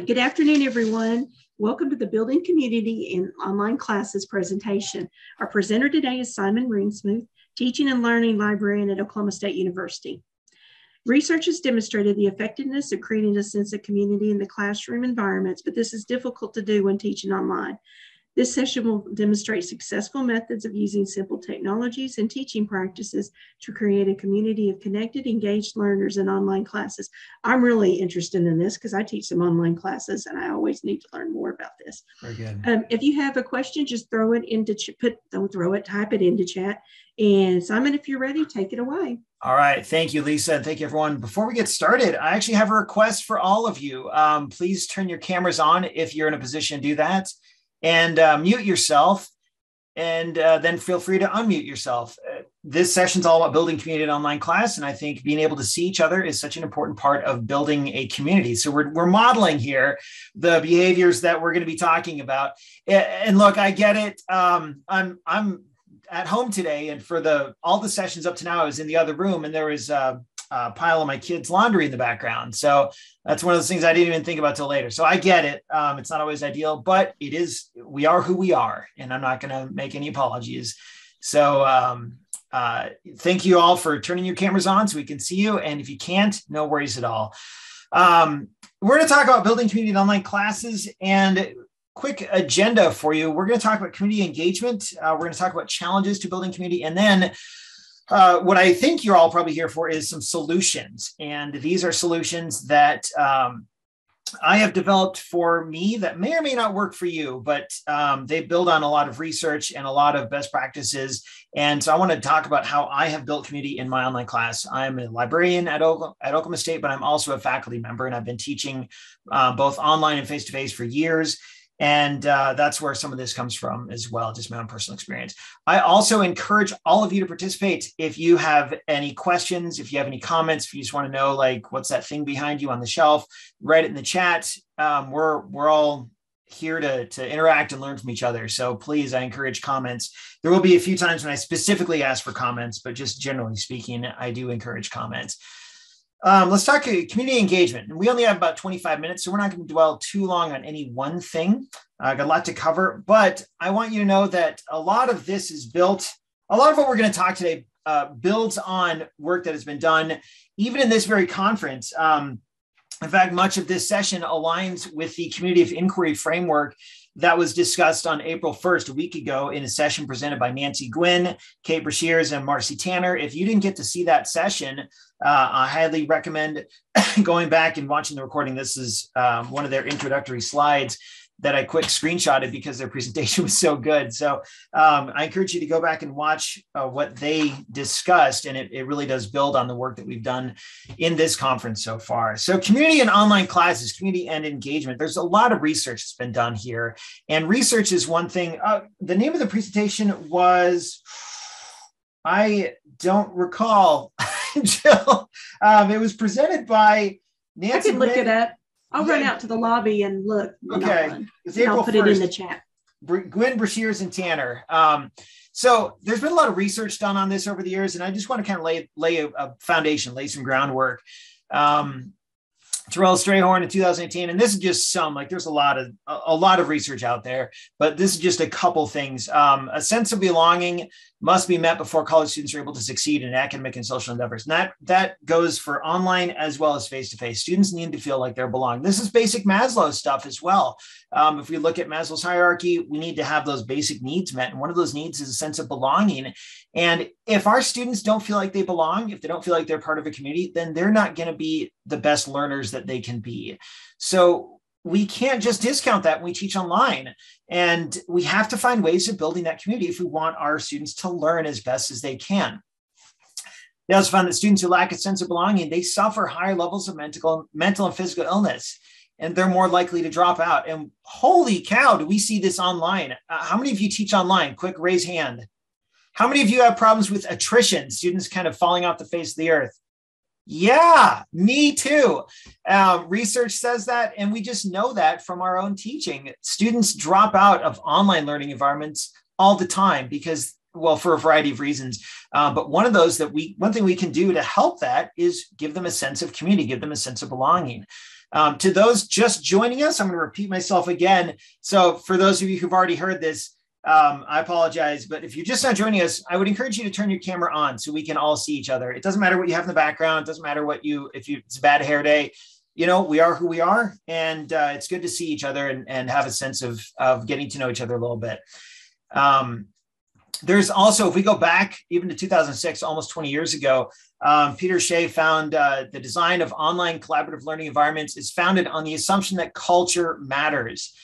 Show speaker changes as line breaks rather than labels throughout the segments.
good afternoon, everyone. Welcome to the Building Community in Online Classes presentation. Our presenter today is Simon Ringsmuth, Teaching and Learning Librarian at Oklahoma State University. Research has demonstrated the effectiveness of creating a sense of community in the classroom environments, but this is difficult to do when teaching online. This session will demonstrate successful methods of using simple technologies and teaching practices to create a community of connected, engaged learners in online classes. I'm really interested in this because I teach some online classes and I always need to learn more about this.
Very good.
Um, if you have a question, just throw it into, put, don't throw it, type it into chat. And Simon, if you're ready, take it away.
All right. Thank you, Lisa. And thank you, everyone. Before we get started, I actually have a request for all of you. Um, please turn your cameras on if you're in a position to do that and uh, mute yourself. And uh, then feel free to unmute yourself. Uh, this session is all about building community in online class. And I think being able to see each other is such an important part of building a community. So we're, we're modeling here the behaviors that we're going to be talking about. And look, I get it. Um, I'm, I'm at home today. And for the, all the sessions up to now, I was in the other room and there was, uh, uh, pile of my kids' laundry in the background. So that's one of those things I didn't even think about till later. So I get it. Um, it's not always ideal, but it is. We are who we are, and I'm not going to make any apologies. So um, uh, thank you all for turning your cameras on so we can see you. And if you can't, no worries at all. Um, we're going to talk about building community in online classes and quick agenda for you. We're going to talk about community engagement. Uh, we're going to talk about challenges to building community, and then uh, what I think you're all probably here for is some solutions. And these are solutions that um, I have developed for me that may or may not work for you, but um, they build on a lot of research and a lot of best practices. And so I want to talk about how I have built community in my online class. I'm a librarian at, Oklahoma, at Oklahoma State, but I'm also a faculty member, and I've been teaching uh, both online and face to face for years. And uh, that's where some of this comes from as well, just my own personal experience. I also encourage all of you to participate. If you have any questions, if you have any comments, if you just want to know, like, what's that thing behind you on the shelf, write it in the chat. Um, we're, we're all here to, to interact and learn from each other. So please, I encourage comments. There will be a few times when I specifically ask for comments, but just generally speaking, I do encourage comments. Um, let's talk community engagement. And we only have about 25 minutes, so we're not going to dwell too long on any one thing. I uh, got a lot to cover, but I want you to know that a lot of this is built, a lot of what we're going to talk today uh, builds on work that has been done, even in this very conference. Um, in fact, much of this session aligns with the community of inquiry framework that was discussed on April 1st, a week ago, in a session presented by Nancy Gwynn, Kate Brashears, and Marcy Tanner. If you didn't get to see that session, uh, I highly recommend going back and watching the recording. This is um, one of their introductory slides that I quick screenshotted because their presentation was so good. So um, I encourage you to go back and watch uh, what they discussed, and it, it, really does build on the work that we've done in this conference so far. So community and online classes, community and engagement. There's a lot of research that's been done here, and research is one thing. Uh, the name of the presentation was. I don't recall, Jill. Um, it was presented by Nancy.
I can look it up. I'll run out to the lobby and look.
Okay.
I'll put 1st. it in the chat.
Gwen Brashears and Tanner. Um, so there's been a lot of research done on this over the years, and I just want to kind of lay lay a, a foundation, lay some groundwork. Um, Terrell Strayhorn in 2018, and this is just some like there's a lot of a, lot of research out there, but this is just a couple things. Um, a sense of belonging must be met before college students are able to succeed in academic and social endeavors. And that that goes for online as well as face to face. Students need to feel like they're belonging. This is basic Maslow stuff as well. Um, if we look at Maslow's hierarchy, we need to have those basic needs met, and one of those needs is a sense of belonging. And if our students don't feel like they belong, if they don't feel like they're part of a community, then they're not going to be the best learners that they can be. So we can't just discount that when we teach online. And we have to find ways of building that community if we want our students to learn as best as they can. They also found that students who lack a sense of belonging, they suffer higher levels of mental, mental and physical illness, and they're more likely to drop out. And holy cow, do we see this online? Uh, how many of you teach online? Quick raise hand. How many of you have problems with attrition, students kind of falling off the face of the earth? Yeah, me too. Uh, research says that, and we just know that from our own teaching. Students drop out of online learning environments all the time because, well, for a variety of reasons. Uh, but one of those that we, one thing we can do to help that is give them a sense of community, give them a sense of belonging. Um, to those just joining us, I'm going to repeat myself again. So, for those of you who've already heard this, um, I apologize, but if you're just not joining us, I would encourage you to turn your camera on so we can all see each other. It doesn't matter what you have in the background. It doesn't matter what you, if you, it's a bad hair day, you know, we are who we are. And uh, it's good to see each other and, and have a sense of, of getting to know each other a little bit. Um, there's also, if we go back even to 2006, almost 20 years ago, um, Peter Shea found uh, the design of online collaborative learning environments is founded on the assumption that culture matters.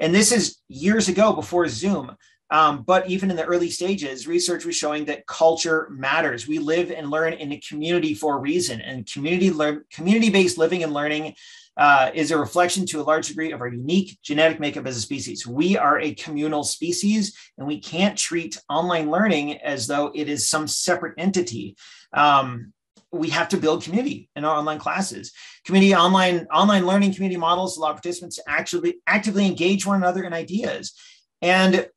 And this is years ago before Zoom. Um, but even in the early stages, research was showing that culture matters. We live and learn in a community for a reason, and community community-based living and learning uh, is a reflection to a large degree of our unique genetic makeup as a species. We are a communal species, and we can't treat online learning as though it is some separate entity. Um, we have to build community in our online classes. Community online online learning community models allow participants to actually actively engage one another in ideas. And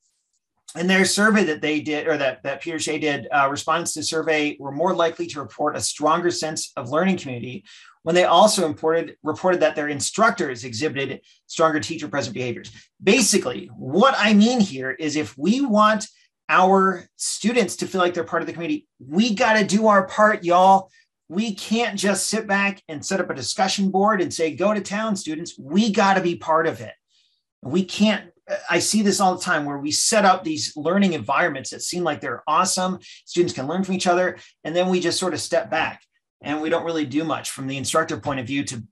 in their survey that they did, or that, that Peter Shea did, uh, respondents to the survey were more likely to report a stronger sense of learning community when they also reported, reported that their instructors exhibited stronger teacher present behaviors. Basically, what I mean here is if we want our students to feel like they're part of the community, we got to do our part, y'all we can't just sit back and set up a discussion board and say, go to town, students. We got to be part of it. We can't. I see this all the time where we set up these learning environments that seem like they're awesome. Students can learn from each other. And then we just sort of step back and we don't really do much from the instructor point of view to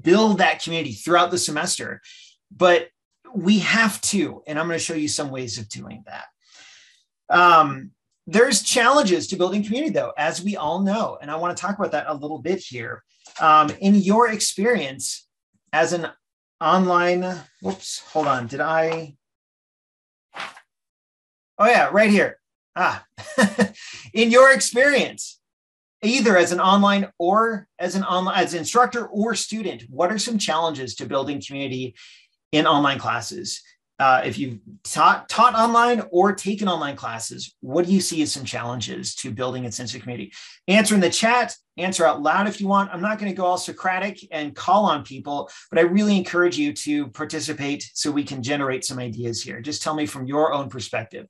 build that community throughout the semester. But we have to. And I'm going to show you some ways of doing that. Um, there's challenges to building community, though, as we all know. And I want to talk about that a little bit here. Um, in your experience as an online, whoops, hold on, did I? Oh, yeah, right here. Ah, in your experience, either as an online or as an online as instructor or student, what are some challenges to building community in online classes? Uh, if you've taught, taught online or taken online classes, what do you see as some challenges to building a sense of community? Answer in the chat, answer out loud if you want. I'm not going to go all Socratic and call on people, but I really encourage you to participate so we can generate some ideas here. Just tell me from your own perspective.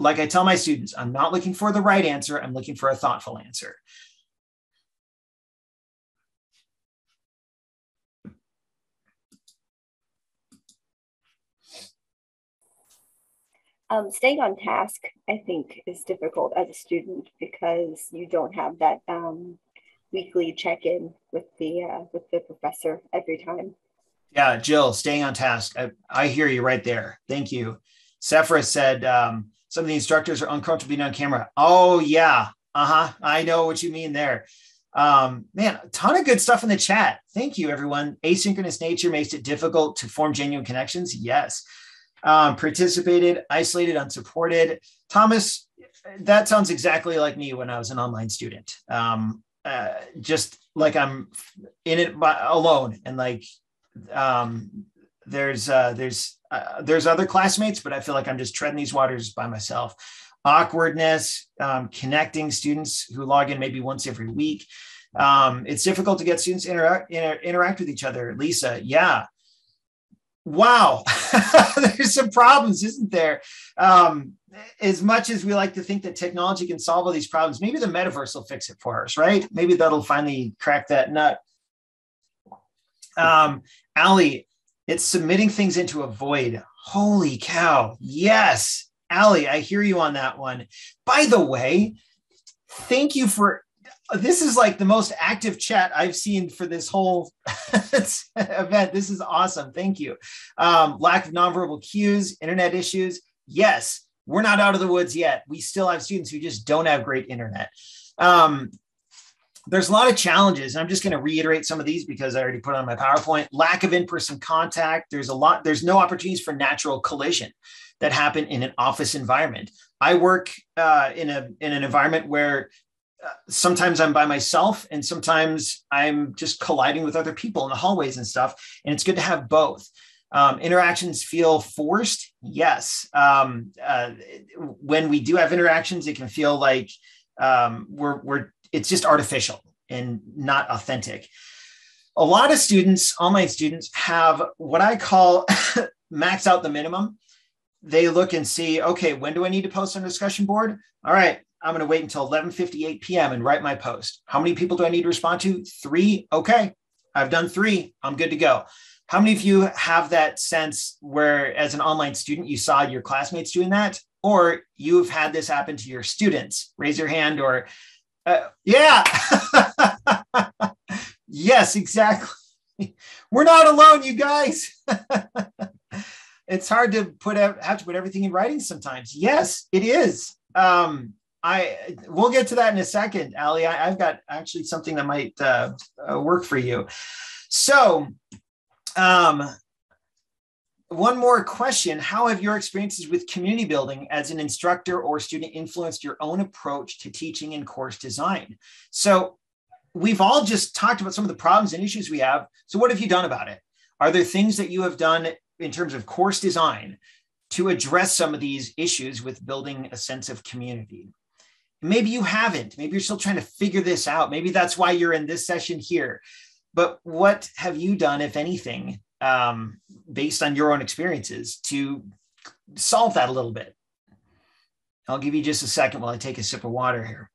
Like I tell my students, I'm not looking for the right answer, I'm looking for a thoughtful answer.
Um, staying on task, I think, is difficult as a student because you don't have that um, weekly check-in with the uh, with the professor every time.
Yeah, Jill, staying on task. I, I hear you right there. Thank you. Sephora said um, some of the instructors are uncomfortable being on camera. Oh yeah, uh huh. I know what you mean there. Um, man, a ton of good stuff in the chat. Thank you, everyone. Asynchronous nature makes it difficult to form genuine connections. Yes um, participated, isolated, unsupported. Thomas, that sounds exactly like me when I was an online student. Um, uh, just like I'm in it by, alone, and like um, there's uh, there's uh, there's other classmates, but I feel like I'm just treading these waters by myself. Awkwardness, um, connecting students who log in maybe once every week. Um, it's difficult to get students interact inter- interact with each other. Lisa, yeah, wow, there's some problems, isn't there? Um, as much as we like to think that technology can solve all these problems, maybe the metaverse will fix it for us, right? Maybe that'll finally crack that nut. Um, Ali, it's submitting things into a void. Holy cow. Yes. Ali, I hear you on that one. By the way, thank you for this is like the most active chat I've seen for this whole event. This is awesome. Thank you. Um, lack of nonverbal cues, internet issues. Yes, we're not out of the woods yet. We still have students who just don't have great internet. Um, there's a lot of challenges. And I'm just going to reiterate some of these because I already put on my PowerPoint. Lack of in-person contact. There's a lot. There's no opportunities for natural collision that happen in an office environment. I work uh, in a in an environment where sometimes I'm by myself and sometimes I'm just colliding with other people in the hallways and stuff. And it's good to have both. Um, interactions feel forced. Yes. Um, uh, when we do have interactions, it can feel like um, we're, we're, it's just artificial and not authentic. a lot of students, online students, have what I call max out the minimum. They look and see, okay, when do I need to post on discussion board? All right, I'm going to wait until 11:58 p.m. and write my post. How many people do I need to respond to? Three. Okay, I've done three. I'm good to go. How many of you have that sense where, as an online student, you saw your classmates doing that, or you've had this happen to your students? Raise your hand, or uh, yeah. yes, exactly. We're not alone, you guys. it's hard to put out, have to put everything in writing sometimes. Yes, it is. Um, I we'll get to that in a second, Ali. I, have got actually something that might uh, uh, work for you. So, um, one more question How have your experiences with community building as an instructor or student influenced your own approach to teaching and course design? So, we've all just talked about some of the problems and issues we have. So, what have you done about it? Are there things that you have done in terms of course design to address some of these issues with building a sense of community? Maybe you haven't. Maybe you're still trying to figure this out. Maybe that's why you're in this session here. But what have you done, if anything, um, based on your own experiences to solve that a little bit. I'll give you just a second while I take a sip of water here.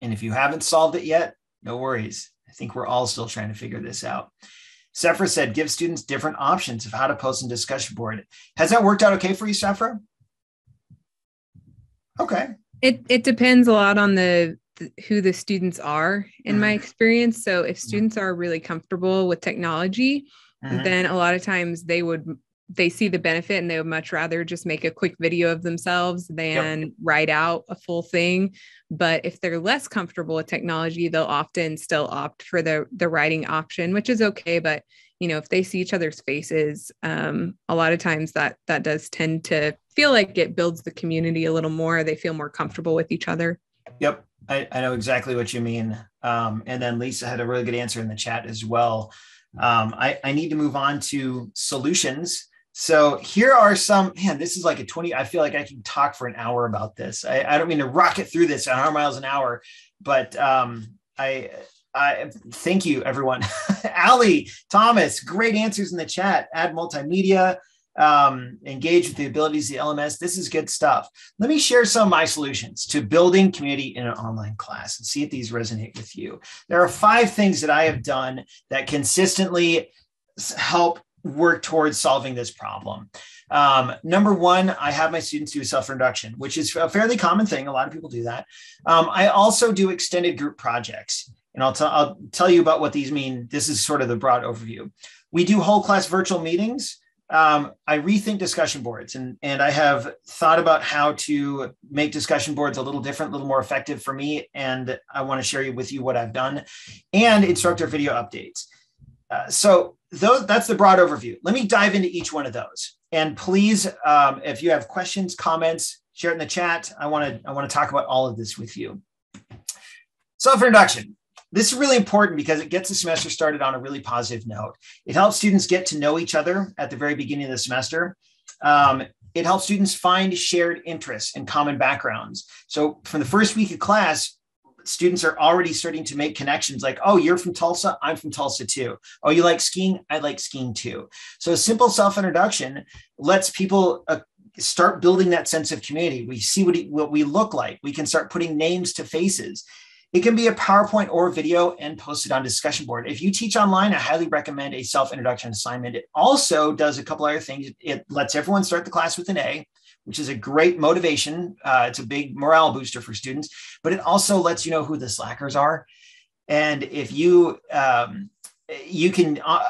And if you haven't solved it yet, no worries. I think we're all still trying to figure this out. Sephra said, give students different options of how to post in discussion board. Has that worked out okay for you, Sephra? Okay.
It it depends a lot on the, the who the students are in mm-hmm. my experience. So if mm-hmm. students are really comfortable with technology, mm-hmm. then a lot of times they would they see the benefit and they would much rather just make a quick video of themselves than yep. write out a full thing. But if they're less comfortable with technology, they'll often still opt for the the writing option, which is okay. But you know, if they see each other's faces, um, a lot of times that that does tend to feel like it builds the community a little more. They feel more comfortable with each other.
Yep. I, I know exactly what you mean. Um, and then Lisa had a really good answer in the chat as well. Um, I, I need to move on to solutions. So here are some, man, this is like a 20, I feel like I can talk for an hour about this. I, I don't mean to rocket through this at 100 miles an hour, but um, I, I thank you everyone. Ali, Thomas, great answers in the chat. Add multimedia, um, engage with the abilities of the LMS. This is good stuff. Let me share some of my solutions to building community in an online class and see if these resonate with you. There are five things that I have done that consistently help work towards solving this problem. Um, number one, I have my students do self-introduction, which is a fairly common thing. A lot of people do that. Um, I also do extended group projects. And I'll, t- I'll tell you about what these mean. This is sort of the broad overview. We do whole class virtual meetings um, I rethink discussion boards and, and I have thought about how to make discussion boards a little different, a little more effective for me. And I want to share with you what I've done and instructor video updates. Uh, so those, that's the broad overview. Let me dive into each one of those. And please, um, if you have questions, comments, share it in the chat. I want to I want to talk about all of this with you. Self-introduction. This is really important because it gets the semester started on a really positive note. It helps students get to know each other at the very beginning of the semester. Um, it helps students find shared interests and common backgrounds. So from the first week of class, students are already starting to make connections like, oh, you're from Tulsa, I'm from Tulsa too. Oh, you like skiing? I like skiing too. So a simple self-introduction lets people uh, start building that sense of community. We see what, what we look like. We can start putting names to faces. It can be a PowerPoint or video and posted on discussion board. If you teach online, I highly recommend a self-introduction assignment. It also does a couple other things. It lets everyone start the class with an A, which is a great motivation. Uh, it's a big morale booster for students, but it also lets you know who the slackers are. And if you um, you can uh,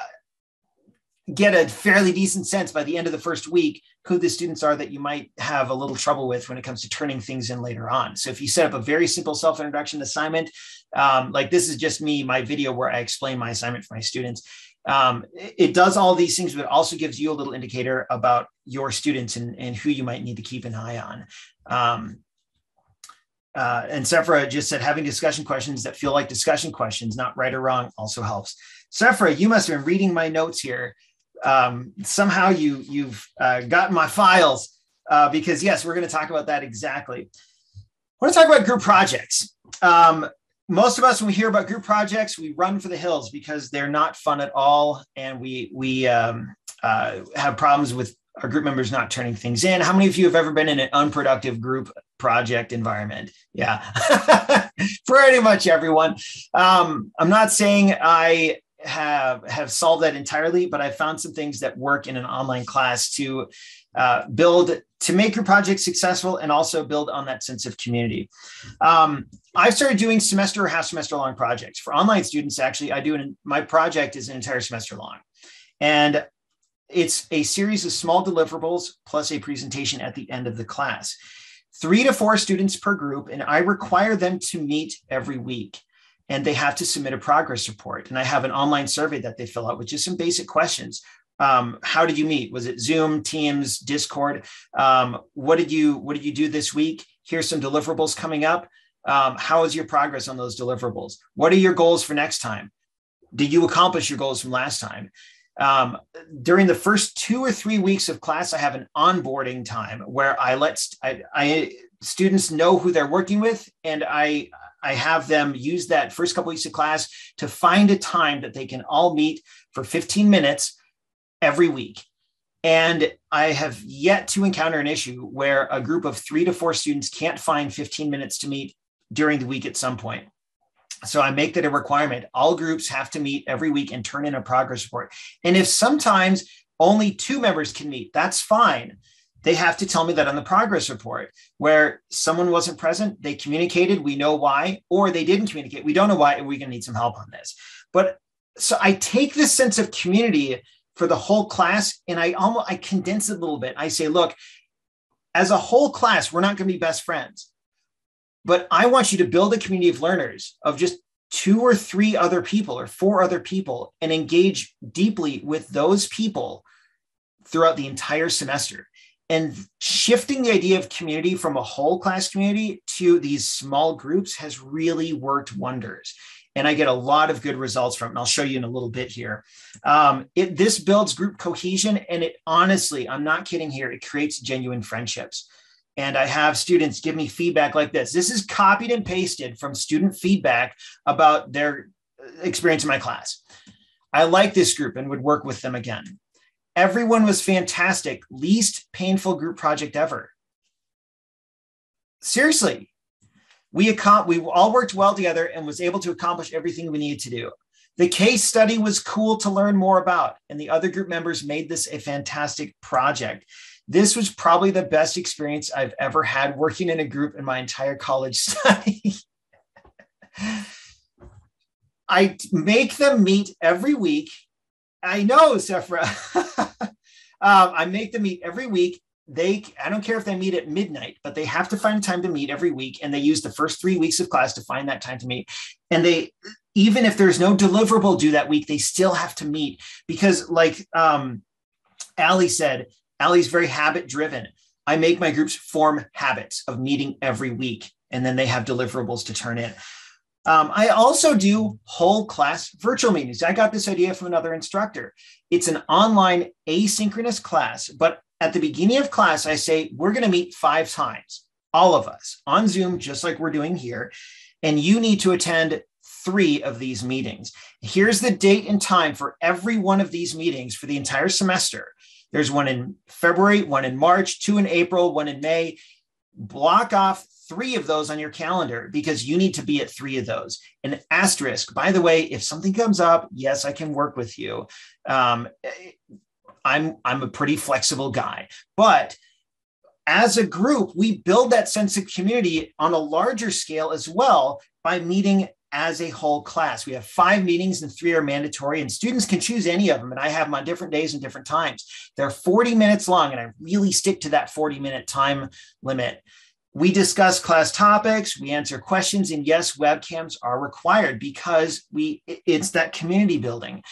get a fairly decent sense by the end of the first week who the students are that you might have a little trouble with when it comes to turning things in later on. So if you set up a very simple self-introduction assignment, um, like this is just me, my video where I explain my assignment for my students. Um, it does all these things, but also gives you a little indicator about your students and, and who you might need to keep an eye on. Um, uh, and Sephra just said having discussion questions that feel like discussion questions, not right or wrong, also helps. Sephra, you must have been reading my notes here um, somehow you you've uh, gotten my files uh, because yes, we're going to talk about that exactly. I want to talk about group projects. Um, most of us, when we hear about group projects, we run for the hills because they're not fun at all, and we we um, uh, have problems with our group members not turning things in. How many of you have ever been in an unproductive group project environment? Yeah, pretty much everyone. Um, I'm not saying I have have solved that entirely, but I found some things that work in an online class to uh, build to make your project successful and also build on that sense of community. Um, I started doing semester or half semester long projects for online students. Actually, I do an, my project is an entire semester long, and it's a series of small deliverables plus a presentation at the end of the class. Three to four students per group, and I require them to meet every week and they have to submit a progress report. And I have an online survey that they fill out with just some basic questions. Um, how did you meet? Was it Zoom, Teams, Discord? Um, what did you What did you do this week? Here's some deliverables coming up. Um, how is your progress on those deliverables? What are your goals for next time? Did you accomplish your goals from last time? Um, during the first two or three weeks of class, I have an onboarding time where I let I, I students know who they're working with, and I I have them use that first couple weeks of class to find a time that they can all meet for 15 minutes every week. And I have yet to encounter an issue where a group of three to four students can't find 15 minutes to meet during the week at some point. So I make that a requirement. All groups have to meet every week and turn in a progress report. And if sometimes only two members can meet, that's fine they have to tell me that on the progress report where someone wasn't present they communicated we know why or they didn't communicate we don't know why and we're going to need some help on this but so i take this sense of community for the whole class and i almost i condense it a little bit. I say look as a whole class we're not going to be best friends. But i want you to build a community of learners of just two or three other people or four other people and engage deeply with those people throughout the entire semester. And shifting the idea of community from a whole class community to these small groups has really worked wonders and i get a lot of good results from it and i'll show you in a little bit here um, it, this builds group cohesion and it honestly i'm not kidding here it creates genuine friendships and i have students give me feedback like this this is copied and pasted from student feedback about their experience in my class i like this group and would work with them again Everyone was fantastic. Least painful group project ever. Seriously, we, we all worked well together and was able to accomplish everything we needed to do. The case study was cool to learn more about, and the other group members made this a fantastic project. This was probably the best experience I've ever had working in a group in my entire college study. I make them meet every week I know, Sephra. um, I make them meet every week. They, I don't care if they meet at midnight, but they have to find time to meet every week. And they use the first three weeks of class to find that time to meet. And they, even if there's no deliverable due that week, they still have to meet because, like um, Allie said, Allie's very habit driven. I make my groups form habits of meeting every week, and then they have deliverables to turn in. Um, I also do whole class virtual meetings. I got this idea from another instructor. It's an online asynchronous class, but at the beginning of class, I say, we're going to meet five times, all of us on Zoom, just like we're doing here. And you need to attend three of these meetings. Here's the date and time for every one of these meetings for the entire semester. There's one in February, one in March, two in April, one in May. Block off three of those on your calendar because you need to be at three of those. An asterisk, by the way, if something comes up, yes, I can work with you. Um, I'm I'm a pretty flexible guy, but as a group, we build that sense of community on a larger scale as well by meeting as a whole class. We have five meetings and three are mandatory, and students can choose any of them. And I have them on different days and different times. They're 40 minutes long, and I really stick to that 40 minute time limit. We discuss class topics, we answer questions, and yes, webcams are required because we it's that community building.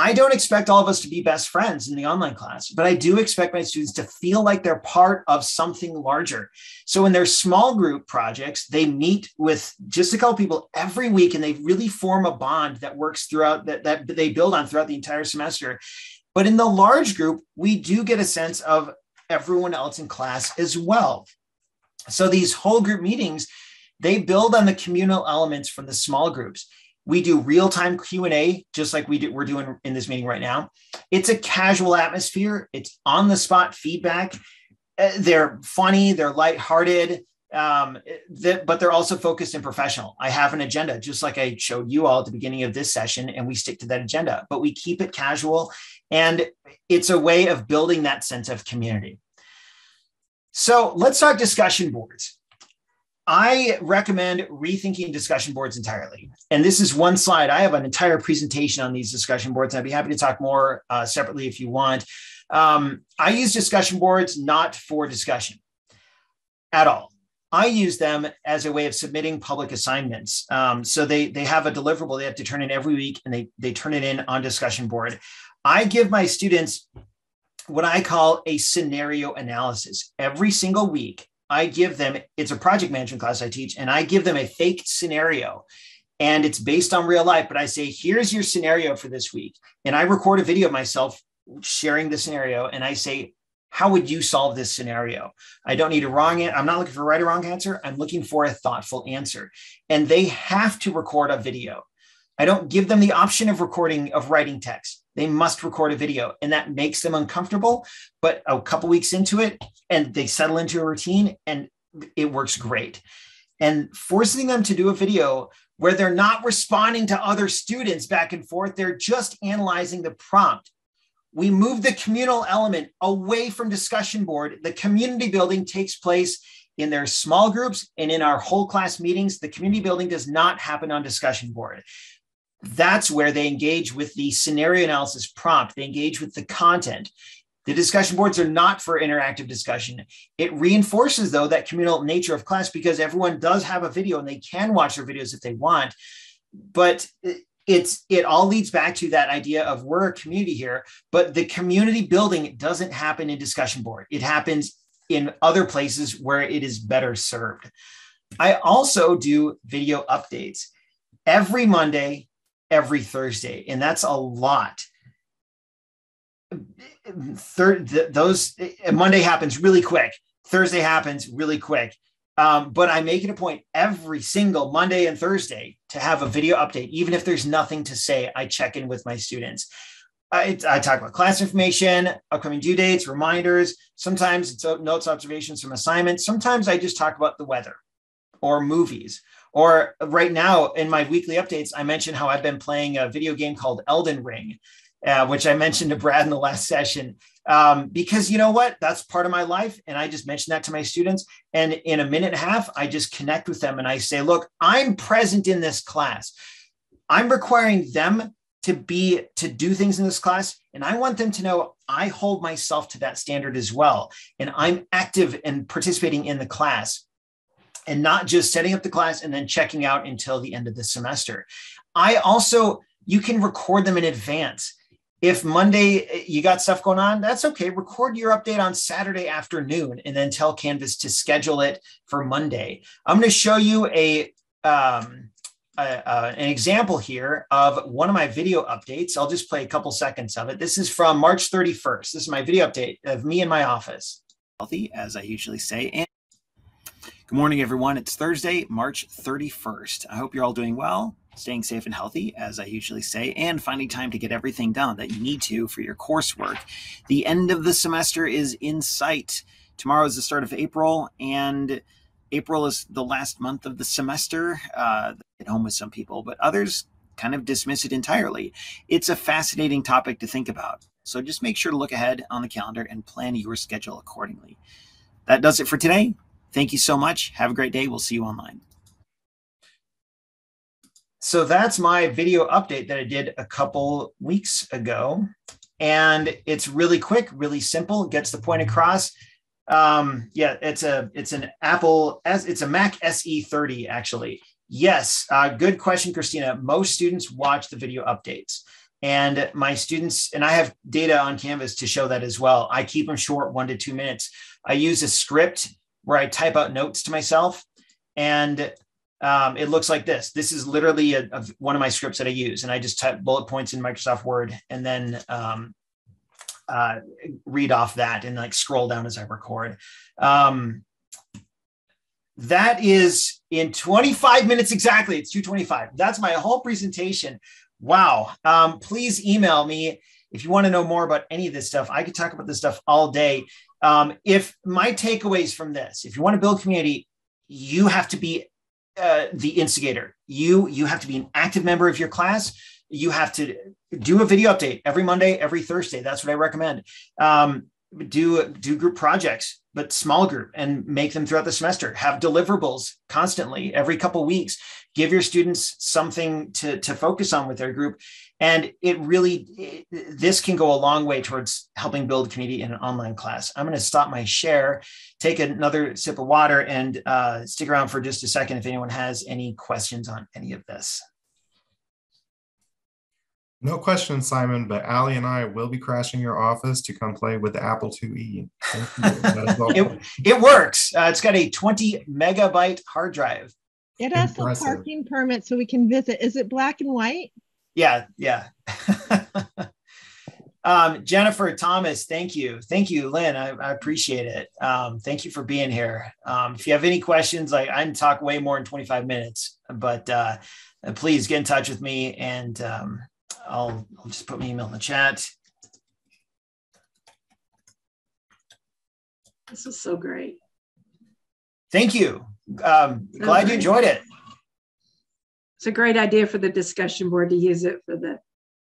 I don't expect all of us to be best friends in the online class, but I do expect my students to feel like they're part of something larger. So in their small group projects, they meet with just a couple people every week and they really form a bond that works throughout that, that they build on throughout the entire semester. But in the large group, we do get a sense of everyone else in class as well. So these whole group meetings, they build on the communal elements from the small groups. We do real-time Q&A, just like we do, we're doing in this meeting right now. It's a casual atmosphere. It's on-the-spot feedback. Uh, they're funny, they're lighthearted, um, but they're also focused and professional. I have an agenda, just like I showed you all at the beginning of this session, and we stick to that agenda, but we keep it casual. And it's a way of building that sense of community. So let's talk discussion boards. I recommend rethinking discussion boards entirely. And this is one slide. I have an entire presentation on these discussion boards. I'd be happy to talk more uh, separately if you want. Um, I use discussion boards not for discussion at all. I use them as a way of submitting public assignments. Um, so they they have a deliverable they have to turn in every week, and they they turn it in on discussion board. I give my students what I call a scenario analysis. Every single week, I give them, it's a project management class I teach, and I give them a fake scenario. And it's based on real life, but I say, here's your scenario for this week. And I record a video of myself sharing the scenario. And I say, how would you solve this scenario? I don't need a wrong. I'm not looking for a right or wrong answer. I'm looking for a thoughtful answer. And they have to record a video. I don't give them the option of recording, of writing text they must record a video and that makes them uncomfortable. But a couple weeks into it and they settle into a routine and it works great. And forcing them to do a video where they're not responding to other students back and forth they're just analyzing the prompt. We move the communal element away from discussion board. The community building takes place in their small groups and in our whole class meetings. The community building does not happen on discussion board that's where they engage with the scenario analysis prompt. They engage with the content. The discussion boards are not for interactive discussion. It reinforces, though, that communal nature of class because everyone does have a video and they can watch their videos if they want. But it's it all leads back to that idea of we're a community here, but the community building doesn't happen in discussion board. It happens in other places where it is better served. I also do video updates every Monday every Thursday, and that's a lot. Third, those Monday happens really quick. Thursday happens really quick. Um, but I make it a point every single Monday and Thursday to have a video update, even if there's nothing to say. I check in with my students. I, I, talk about class information, upcoming due dates, reminders. Sometimes it's notes, observations from assignments. Sometimes I just talk about the weather or movies or right now in my weekly updates, I mentioned how I've been playing a video game called Elden Ring, uh, which I mentioned to Brad in the last session. Um, because you know what? That's part of my life. And I just mentioned that to my students. And in a minute and a half, I just connect with them and I say, look, I'm present in this class. I'm requiring them to be to do things in this class and i want them to know i hold myself to that standard as well and i'm active and participating in the class and not just setting up the class and then checking out until the end of the semester. I also, you can record them in advance. If Monday eh, you got stuff going on, that's okay. Record your update on Saturday afternoon and then tell Canvas to schedule it for Monday. I'm going to show you a, um, an example here of one of my video updates. I'll just play a couple seconds of it. This is from March 31st. This is my video update of me in my office. Healthy, as I usually say. And Good morning, everyone. It's Thursday, March 31st. I hope you're all doing well, staying safe and healthy, as I usually say, and finding time to get everything done that you need to for your coursework. The end of the semester is in sight. Tomorrow is the start of April, and April is the last month of the semester. Uh, at home with some people, but others kind of dismiss it entirely. It's a fascinating topic to think about. So just make sure to look ahead on the calendar and plan your schedule accordingly. That does it for today. Thank you so much. Have a great day. We'll see you online. So that's my video update that I did a couple weeks ago. And it's really quick, really simple, gets the point across. Um, yeah, it's a it's an Apple as it's a Mac SE30 actually. Yes, uh, good question, Christina. Most students watch the video updates. And my students, and I have data on Canvas to show that as well. I keep them short, one to two minutes. I use a script where I type out notes to myself. And um, it looks like this. This is literally a, a, one of my scripts that I use. And I just type bullet points in Microsoft Word. And then um, uh, read off that and like scroll down as I record. Um, that is in 25 minutes exactly. It's 225. That's my whole presentation. Wow. Um, please email me if you want to know more about any of this stuff. I could talk about this stuff all day. Um, if my takeaways from this, if you want to build community, you have to be uh, the instigator. You you have to be an active member of your class. You have to do a video update every Monday, every Thursday. That's what I recommend. Um, do do group projects but small group and make them throughout the semester have deliverables constantly every couple weeks give your students something to, to focus on with their group and it really it, this can go a long way towards helping build community in an online class i'm going to stop my share take another sip of water and uh, stick around for just a second if anyone has any questions on any of this
no question, Simon, but Ali and I will be crashing your office to come play with the Apple IIe.
it, it works. Uh, it's got a 20 megabyte hard drive.
It has Impressive. a parking permit so we can visit. Is it black and white?
Yeah, yeah. um, Jennifer Thomas, thank you. Thank you, Lynn. I, I appreciate it. Um, thank you for being here. Um, if you have any questions, like I can talk way more in 25 minutes, but uh, please get in touch with me and um, I'll, I'll just put my email in the chat.
This is so great.
Thank you. Um, glad you enjoyed it.
It's a great idea for the discussion board to use it for the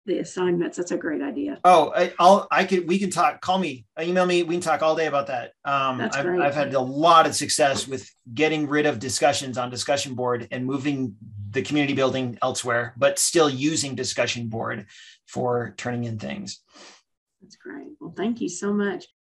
the assignments. That's a great idea.
Oh, I, will I could we can talk. Call me, email me. We can talk all day about that. Um, That's I've, great. I've had a lot of success with getting rid of discussions on discussion board and moving the community building elsewhere, but still using discussion board for turning in things.
That's great. Well, thank you so much.